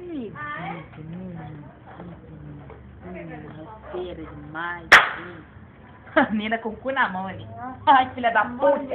Ih, gente, hum, hum, hum, rasteira demais. hum. Nina com o cu na mão ali. Ai, filha da puta.